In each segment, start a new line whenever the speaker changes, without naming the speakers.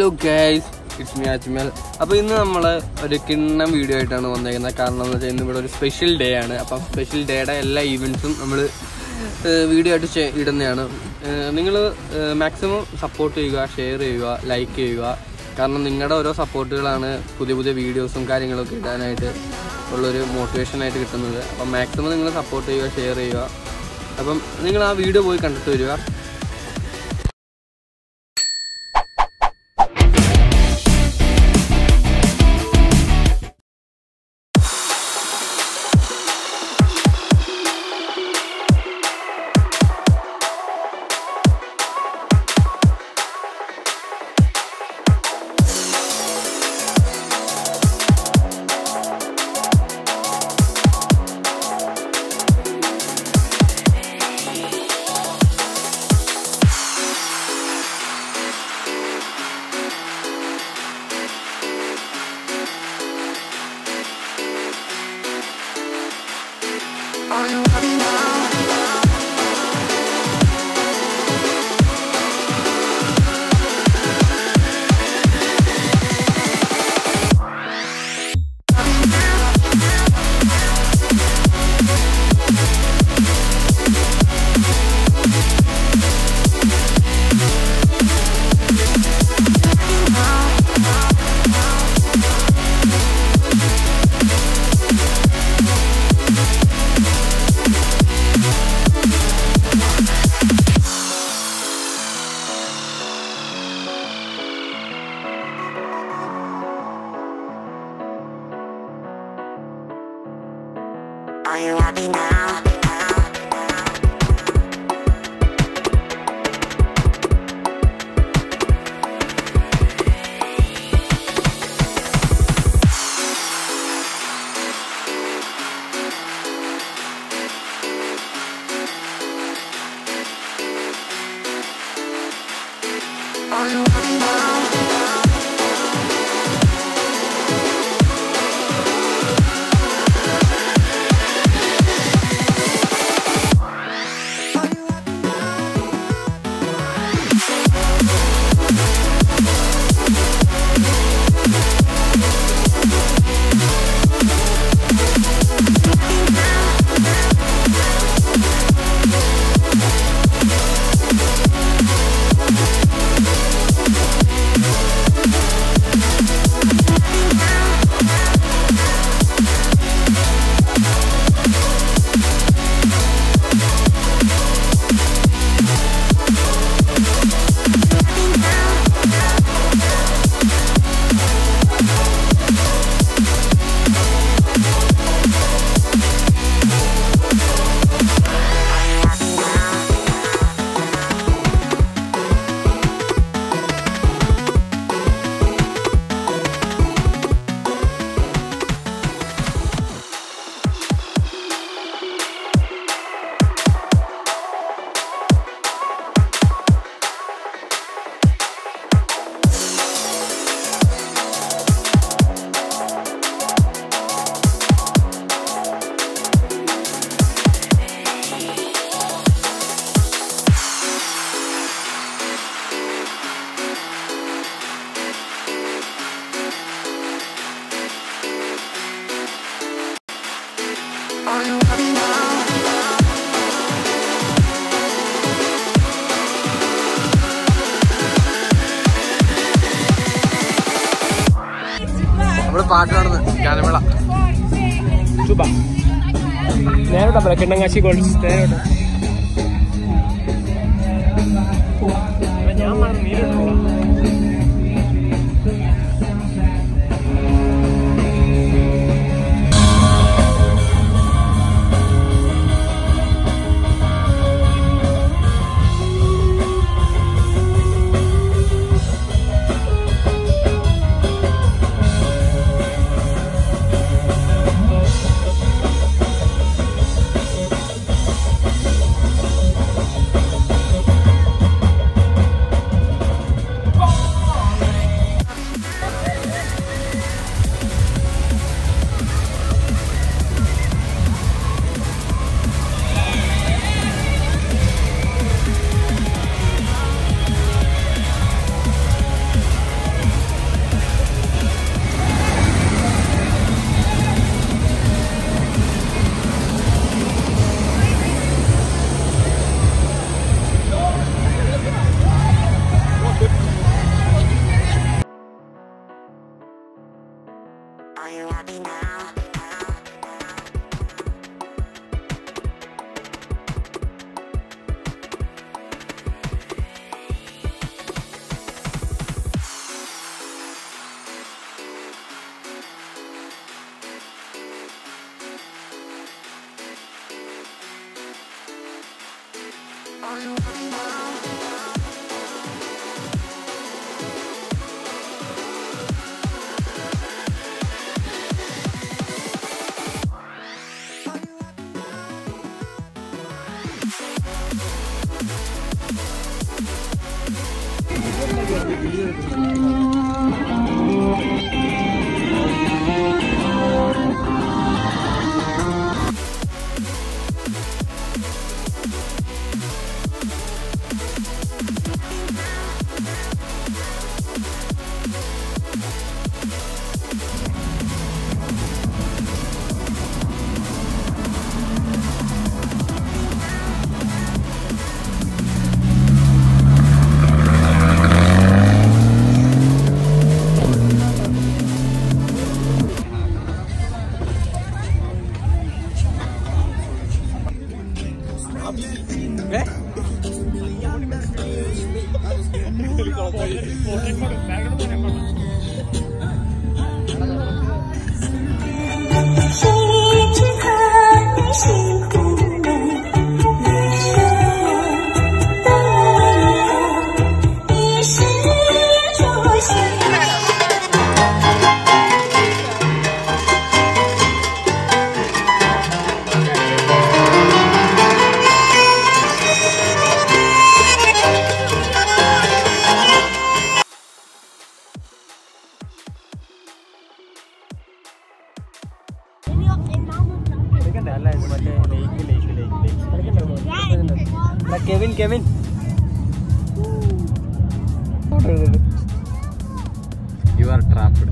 Hello guys it's me Ajmal അപ്പോൾ ഇന്ന് നമ്മൾ ഒരു കിണ്ണം വീഡിയോ ആയിട്ടാണ് വന്നേക്കുന്നത്. കാരണം എന്ന് വെച്ചാൽ ഇന്ന് ഇവിടെ ഒരു സ്പെഷ്യൽ ഡേ ആണ്. അപ്പം സ്പെഷ്യൽ ഡേയുടെ എല്ലാ ഈവൻസും നമ്മൾ വീഡിയോ ആയിട്ട് ഇടുന്നതാണ്. നിങ്ങൾ മാക്സിമം സപ്പോർട്ട് ചെയ്യുക ഷെയർ ചെയ്യുക ലൈക്ക് ചെയ്യുക. കാരണം നിങ്ങളുടെ ഓരോ സപ്പോർട്ടുകളാണ് പുതിയ പുതിയ വീഡിയോസും കാര്യങ്ങളൊക്കെ ഇടാനായിട്ട് ഉള്ളൊരു മോട്ടിവേഷനായിട്ട് കിട്ടുന്നത്. അപ്പം മാക്സിമം നിങ്ങൾ സപ്പോർട്ട് ചെയ്യുക ഷെയർ ചെയ്യുക. അപ്പം നിങ്ങൾ ആ വീഡിയോ പോയി കണ്ടിട്ട് വരിക.
you want not now? You me now
നമ്മൾ പാട്ട് നടന്ന് ഗാനമേള
നേരോട്ടാ കിണ്ണങ്ങാശി ഗോൾഡ് നേരോട്ടാ.
Sabina.
ಅಲ್ಲ ಇದು ಮತ್ತೆ ಲೇಕಿಲ್ಲ ಲೇಕಿಲ್ಲ ಲೇಕಿಲ್ಲ Kevin Kevin you are trapped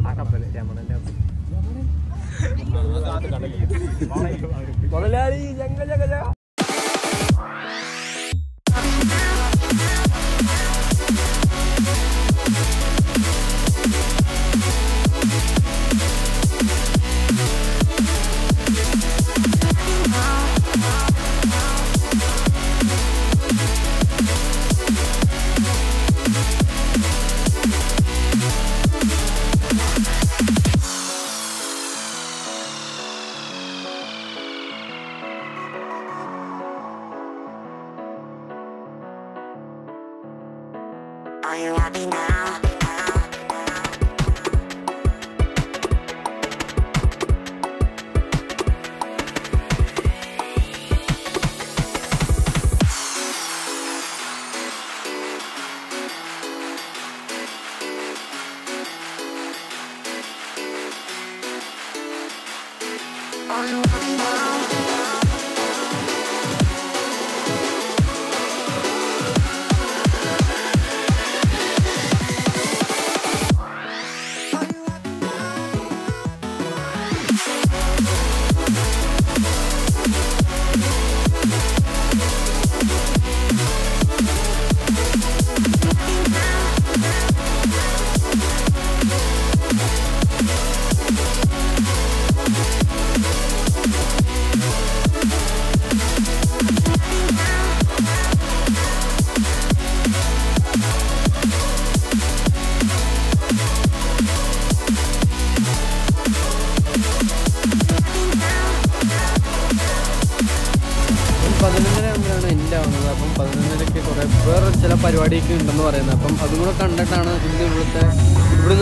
Akap balik dia mana dia. මොනලාරී ජංග ජගජා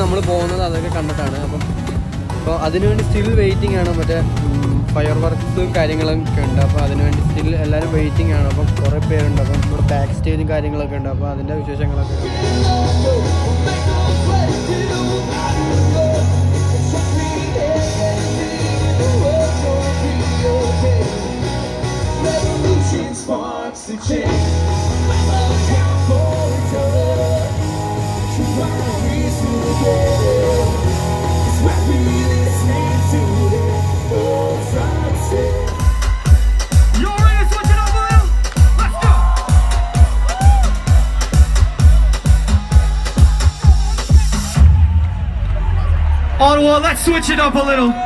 നമ്മൾ പോകുന്നത് അതൊക്കെ കണ്ടിട്ടാണ്. അപ്പം അപ്പോൾ അതിനുവേണ്ടി സ്റ്റിൽ വെയിറ്റിംഗ് ആണ്. മറ്റേ ഫയർ വർക്ക്സ് കാര്യങ്ങളൊക്കെ ഉണ്ട്. അപ്പോൾ അതിനുവേണ്ടി സ്റ്റിൽ എല്ലാവരും വെയിറ്റിംഗ് ആണ്. അപ്പം കുറേ പേരുണ്ട്. അപ്പം ഇവിടെ ബാക്ക് സ്റ്റേജും കാര്യങ്ങളൊക്കെ ഉണ്ട്. അപ്പോൾ അതിന്റെ വിശേഷങ്ങളൊക്കെ
Oh, Oh, well, let's switch it up a little.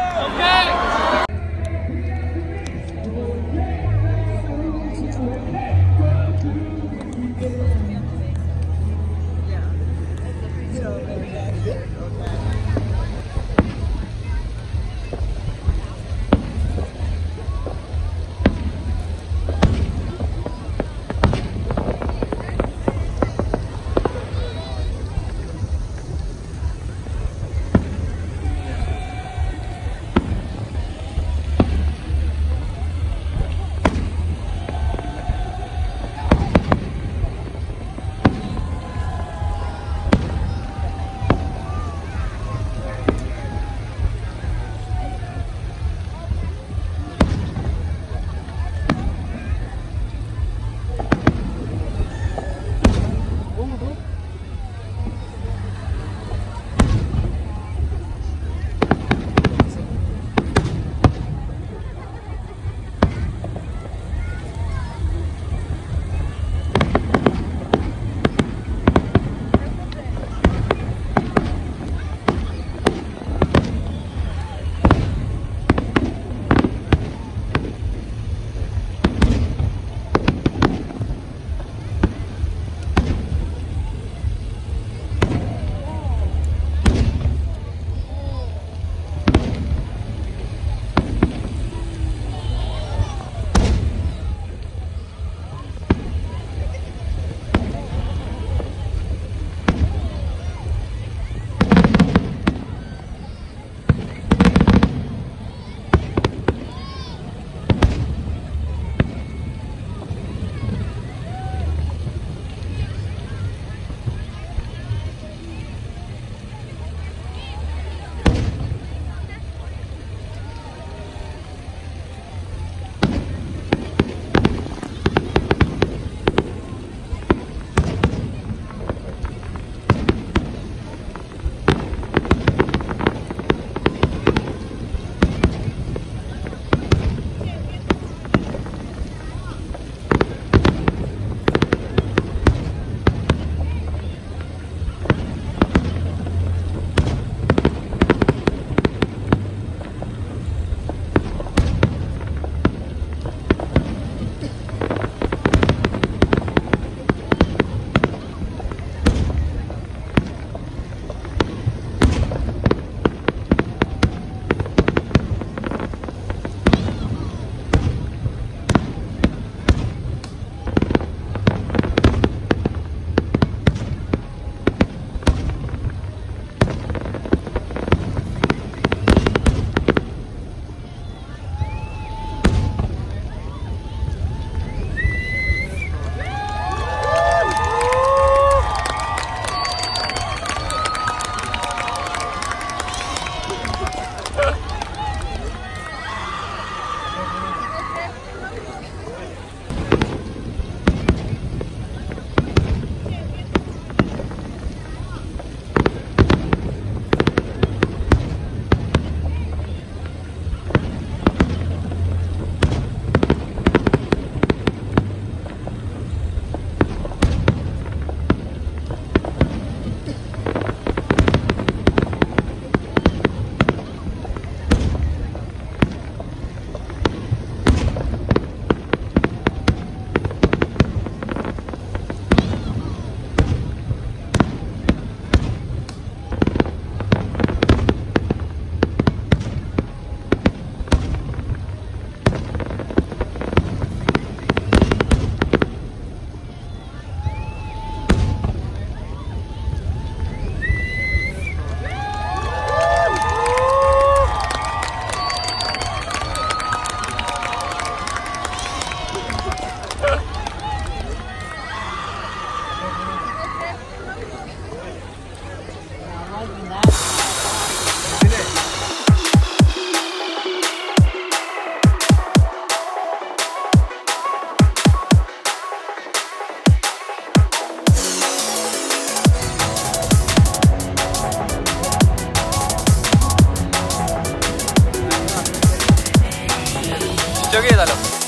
जगह डालो